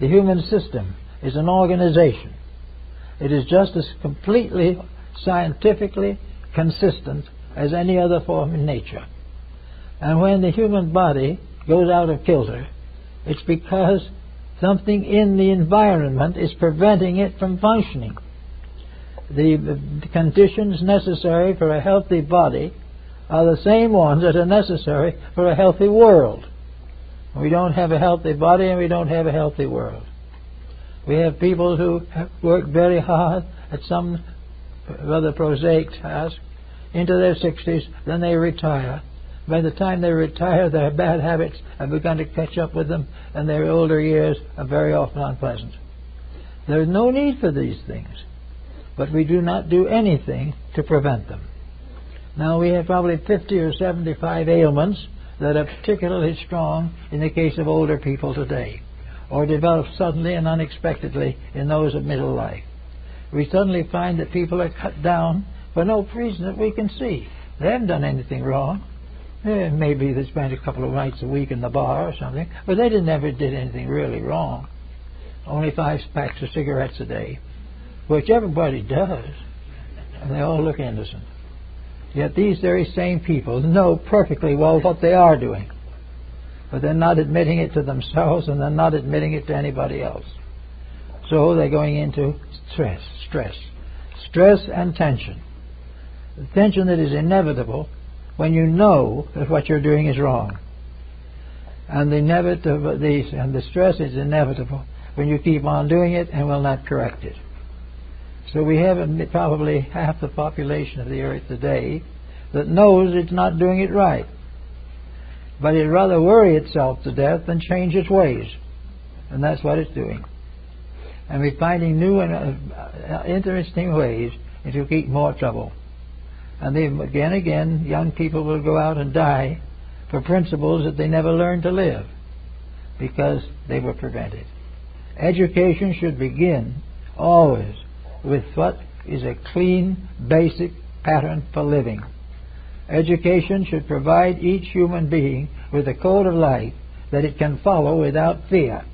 The human system is an organization. It is just as completely scientifically consistent as any other form in nature. And when the human body goes out of kilter, it's because something in the environment is preventing it from functioning. The conditions necessary for a healthy body are the same ones that are necessary for a healthy world. We don't have a healthy body and we don't have a healthy world. We have people who work very hard at some rather prosaic task into their 60s, then they retire. By the time they retire, their bad habits have begun to catch up with them, and their older years are very often unpleasant. There is no need for these things, but we do not do anything to prevent them. Now, we have probably 50 or 75 ailments that are particularly strong in the case of older people today, or develop suddenly and unexpectedly in those of middle life. We suddenly find that people are cut down for no reason that we can see. They haven't done anything wrong. Eh, maybe they spent a couple of nights a week in the bar or something, but they didn't ever did anything really wrong. Only five packs of cigarettes a day, which everybody does, and they all look innocent. Yet these very same people know perfectly well what they are doing, but they're not admitting it to themselves and they're not admitting it to anybody else. So they're going into stress, stress, stress and tension. The tension that is inevitable when you know that what you're doing is wrong. And the, inevitable, the, and the stress is inevitable when you keep on doing it and will not correct it. So we have probably half the population of the earth today that knows it's not doing it right. But it'd rather worry itself to death than change its ways. And that's what it's doing. And we're finding new and uh, interesting ways to keep more trouble. And they, again, again, young people will go out and die for principles that they never learned to live because they were prevented. Education should begin always with what is a clean, basic pattern for living. Education should provide each human being with a code of life that it can follow without fear,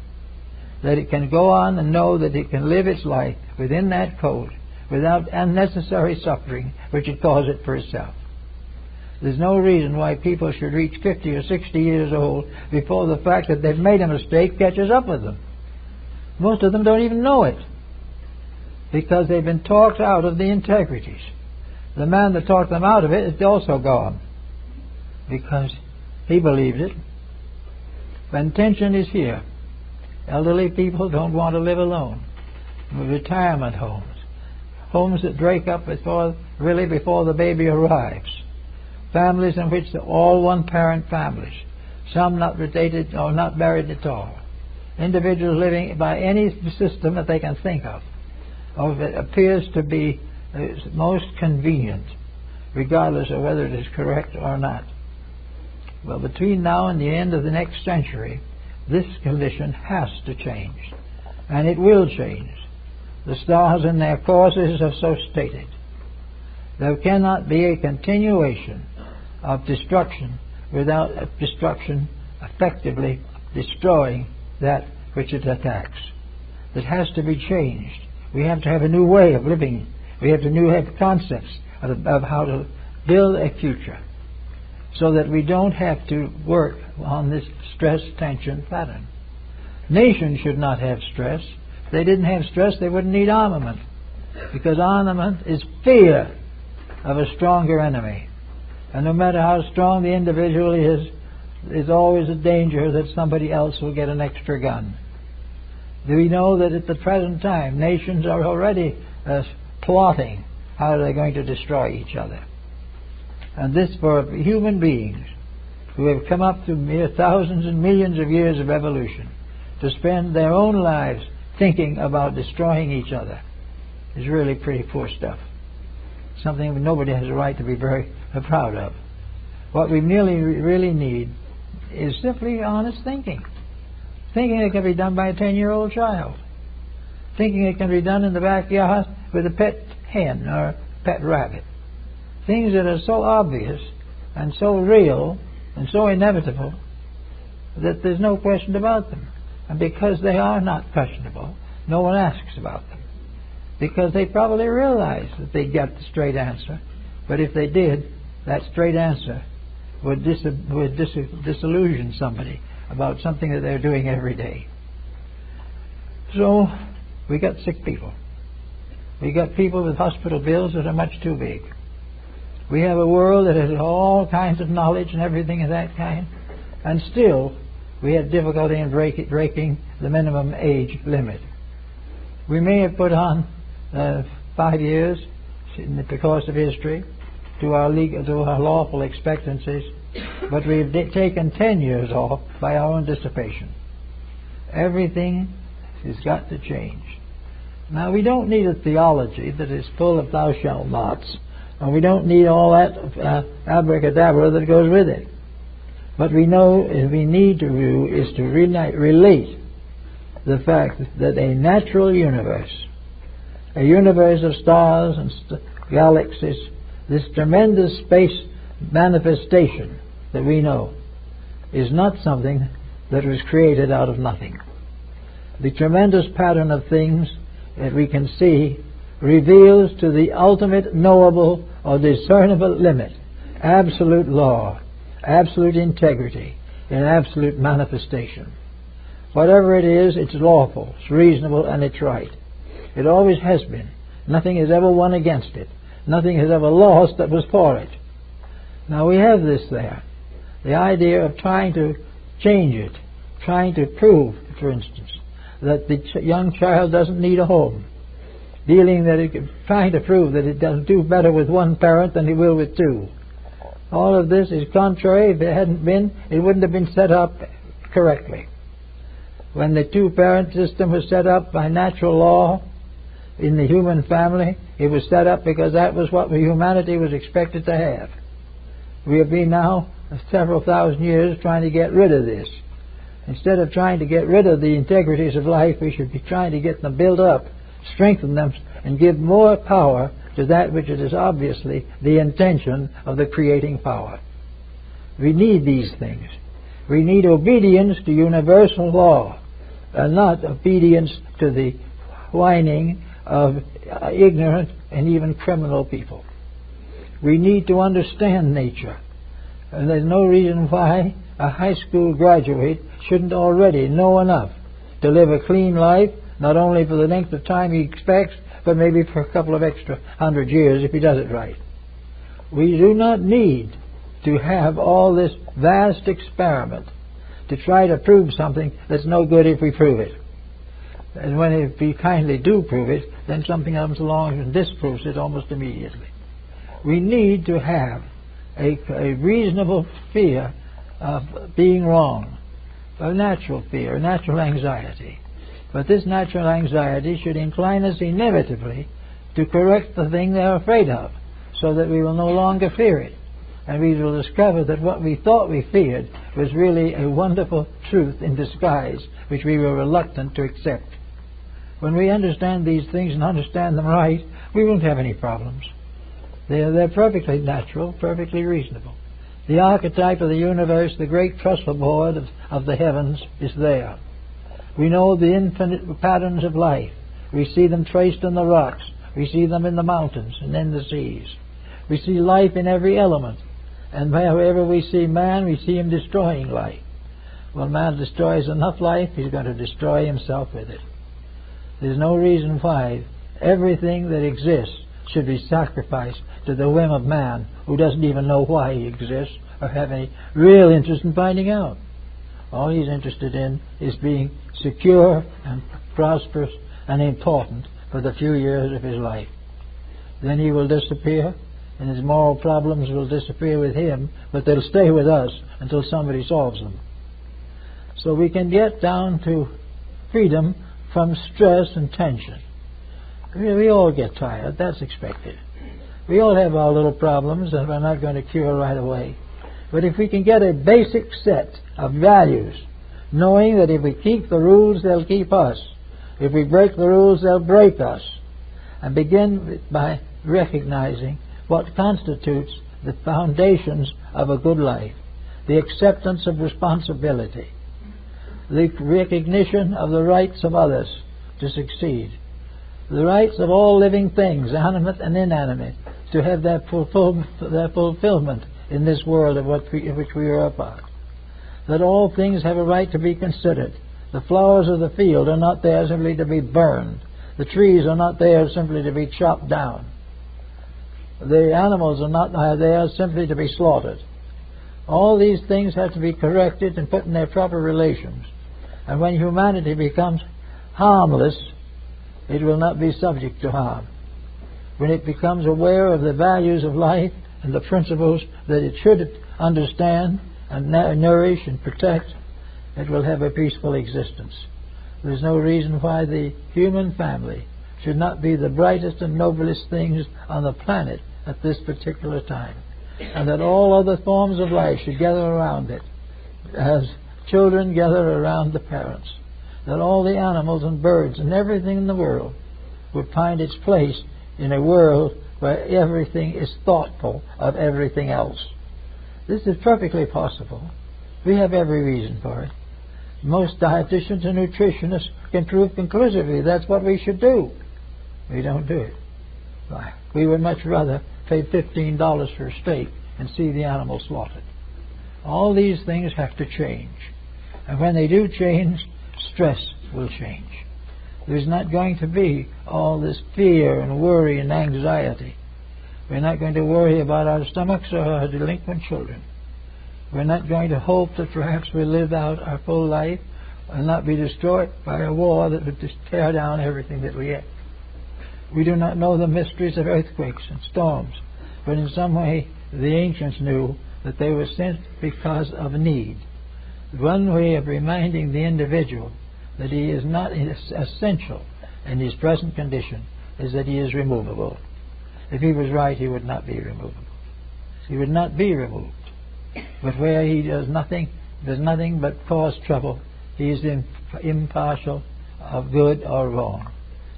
that it can go on and know that it can live its life within that code without unnecessary suffering which it caused it for itself. There's no reason why people should reach 50 or 60 years old before the fact that they've made a mistake catches up with them. Most of them don't even know it because they've been talked out of the integrities. The man that talked them out of it is also gone because he believed it. When tension is here, elderly people don't want to live alone. Retirement homes homes that break up before, really before the baby arrives, families in which they're all one parent families, some not related or not married at all, individuals living by any system that they can think of, or it appears to be uh, most convenient, regardless of whether it is correct or not. Well, between now and the end of the next century, this condition has to change. And it will change. The stars and their courses have so stated. There cannot be a continuation of destruction without destruction effectively destroying that which it attacks. It has to be changed. We have to have a new way of living. We have to new have concepts of, of how to build a future so that we don't have to work on this stress tension pattern. Nations should not have stress. If they didn't have stress, they wouldn't need armament. Because armament is fear of a stronger enemy. And no matter how strong the individual is, there's always a danger that somebody else will get an extra gun. We know that at the present time, nations are already uh, plotting how they're going to destroy each other? And this for human beings who have come up through mere thousands and millions of years of evolution to spend their own lives thinking about destroying each other is really pretty poor stuff. Something nobody has a right to be very proud of. What we really, really need is simply honest thinking. Thinking it can be done by a 10 year old child. Thinking it can be done in the backyard with a pet hen or a pet rabbit. Things that are so obvious and so real and so inevitable that there's no question about them. And because they are not questionable, no one asks about them. Because they probably realize that they get the straight answer. But if they did, that straight answer would, dis- would dis- disillusion somebody about something that they're doing every day. So, we got sick people. We got people with hospital bills that are much too big. We have a world that has all kinds of knowledge and everything of that kind, and still we have difficulty in break, breaking the minimum age limit. We may have put on uh, five years in the course of history to our legal, to our lawful expectancies, but we've taken ten years off by our own dissipation. Everything has got to change. Now we don't need a theology that is full of thou shalt nots and we don't need all that uh, abracadabra that goes with it. What we know we need to do is to relate the fact that a natural universe, a universe of stars and st- galaxies, this tremendous space manifestation that we know, is not something that was created out of nothing. The tremendous pattern of things that we can see reveals to the ultimate knowable or discernible limit absolute law, absolute integrity, and absolute manifestation. Whatever it is, it's lawful, it's reasonable, and it's right. It always has been. Nothing has ever won against it. Nothing has ever lost that was for it. Now we have this there. The idea of trying to change it, trying to prove, for instance, that the young child doesn't need a home dealing that it, trying to prove that it does do better with one parent than it will with two. All of this is contrary. If it hadn't been, it wouldn't have been set up correctly. When the two-parent system was set up by natural law in the human family, it was set up because that was what humanity was expected to have. We have been now several thousand years trying to get rid of this. Instead of trying to get rid of the integrities of life, we should be trying to get them built up strengthen them, and give more power to that which it is obviously the intention of the creating power. We need these things. We need obedience to universal law, and not obedience to the whining of ignorant and even criminal people. We need to understand nature. And there's no reason why a high school graduate shouldn't already know enough to live a clean life not only for the length of time he expects, but maybe for a couple of extra hundred years if he does it right. We do not need to have all this vast experiment to try to prove something that's no good if we prove it. And when if we kindly do prove it, then something comes along and disproves it almost immediately. We need to have a, a reasonable fear of being wrong. a natural fear, a natural anxiety. But this natural anxiety should incline us inevitably to correct the thing they're afraid of, so that we will no longer fear it. And we will discover that what we thought we feared was really a wonderful truth in disguise, which we were reluctant to accept. When we understand these things and understand them right, we won't have any problems. They're, they're perfectly natural, perfectly reasonable. The archetype of the universe, the great trestle board of, of the heavens, is there. We know the infinite patterns of life. We see them traced in the rocks. We see them in the mountains and in the seas. We see life in every element. And wherever we see man, we see him destroying life. When man destroys enough life, he's going to destroy himself with it. There's no reason why everything that exists should be sacrificed to the whim of man who doesn't even know why he exists or have any real interest in finding out. All he's interested in is being secure and prosperous and important for the few years of his life. Then he will disappear, and his moral problems will disappear with him, but they'll stay with us until somebody solves them. So we can get down to freedom from stress and tension. We all get tired. That's expected. We all have our little problems that we're not going to cure right away. But if we can get a basic set of values, knowing that if we keep the rules, they'll keep us. If we break the rules, they'll break us. And begin by recognizing what constitutes the foundations of a good life the acceptance of responsibility, the recognition of the rights of others to succeed, the rights of all living things, animate and inanimate, to have their, fulfill, their fulfillment in this world of what we, which we are a part. That all things have a right to be considered. The flowers of the field are not there simply to be burned. The trees are not there simply to be chopped down. The animals are not there simply to be slaughtered. All these things have to be corrected and put in their proper relations. And when humanity becomes harmless, it will not be subject to harm. When it becomes aware of the values of life and the principles that it should understand and nourish and protect, it will have a peaceful existence. There's no reason why the human family should not be the brightest and noblest things on the planet at this particular time, and that all other forms of life should gather around it as children gather around the parents, that all the animals and birds and everything in the world would find its place in a world where everything is thoughtful of everything else. This is perfectly possible. We have every reason for it. Most dietitians and nutritionists can prove conclusively that's what we should do. We don't do it. We would much rather pay $15 for a steak and see the animal slaughtered. All these things have to change. And when they do change, stress will change. There's not going to be all this fear and worry and anxiety. We're not going to worry about our stomachs or our delinquent children. We're not going to hope that perhaps we live out our full life and not be destroyed by a war that would just tear down everything that we have. We do not know the mysteries of earthquakes and storms, but in some way the ancients knew that they were sent because of need. One way of reminding the individual that he is not essential in his present condition is that he is removable. If he was right, he would not be removable. He would not be removed. But where he does nothing, does nothing but cause trouble, he is impartial of good or wrong.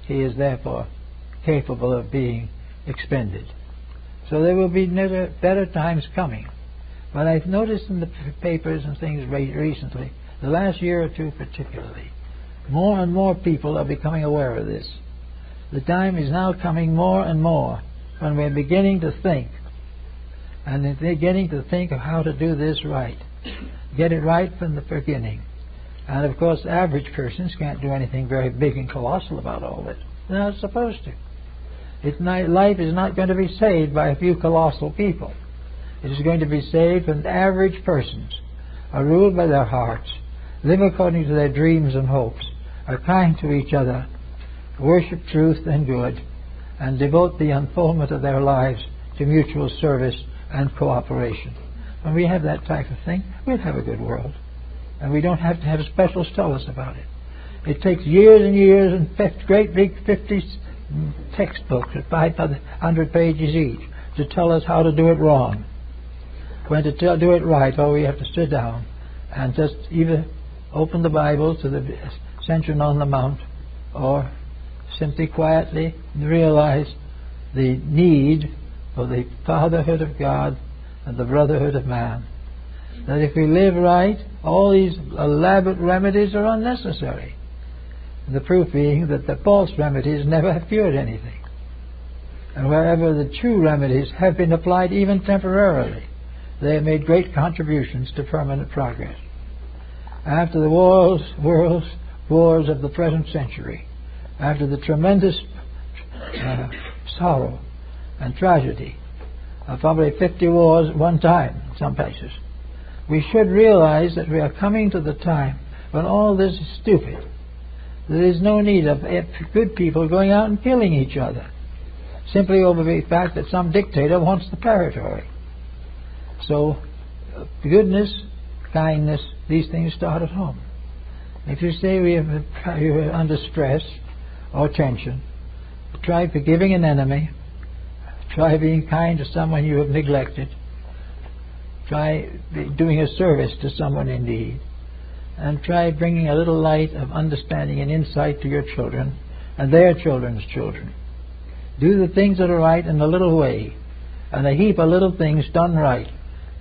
He is therefore capable of being expended. So there will be better times coming. But I've noticed in the papers and things recently, the last year or two particularly, more and more people are becoming aware of this. The time is now coming more and more when we're beginning to think, and beginning to think of how to do this right. Get it right from the beginning. And of course, average persons can't do anything very big and colossal about all this. They're not supposed to. Not, life is not going to be saved by a few colossal people. It is going to be saved when average persons are ruled by their hearts, live according to their dreams and hopes, are kind to each other, worship truth and good, and devote the unfoldment of their lives to mutual service and cooperation. When we have that type of thing, we'll have a good world. And we don't have to have specials tell us about it. It takes years and years and 50, great big 50 mm, textbooks 500 pages each to tell us how to do it wrong. When to tell, do it right, oh, we have to sit down and just either open the Bible to the Ascension on the Mount or simply quietly realize the need for the fatherhood of God and the brotherhood of man. That if we live right, all these elaborate remedies are unnecessary. The proof being that the false remedies never have cured anything. And wherever the true remedies have been applied even temporarily, they have made great contributions to permanent progress. After the wars, world's wars of the present century, after the tremendous uh, sorrow and tragedy of probably 50 wars at one time in some places, we should realize that we are coming to the time when all this is stupid. There is no need of good people going out and killing each other simply over the fact that some dictator wants the territory. So, goodness, kindness, these things start at home. If you say we have, you're under stress or tension, try forgiving an enemy, try being kind to someone you have neglected, try doing a service to someone in need, and try bringing a little light of understanding and insight to your children and their children's children. Do the things that are right in a little way, and a heap of little things done right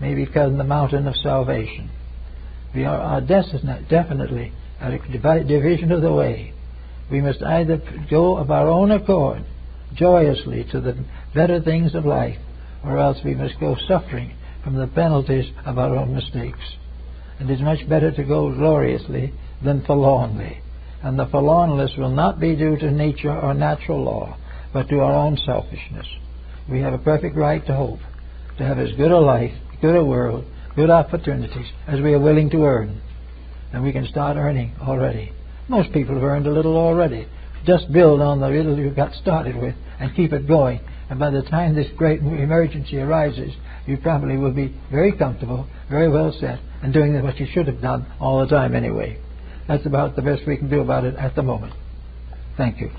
may become the mountain of salvation. We are, are definitely at a division of the way. We must either go of our own accord, joyously, to the better things of life, or else we must go suffering from the penalties of our own mistakes. It is much better to go gloriously than forlornly. And the forlornness will not be due to nature or natural law, but to our own selfishness. We have a perfect right to hope, to have as good a life, good world, good opportunities as we are willing to earn. And we can start earning already. Most people have earned a little already. Just build on the little you got started with and keep it going. And by the time this great emergency arises, you probably will be very comfortable, very well set, and doing what you should have done all the time anyway. That's about the best we can do about it at the moment. Thank you.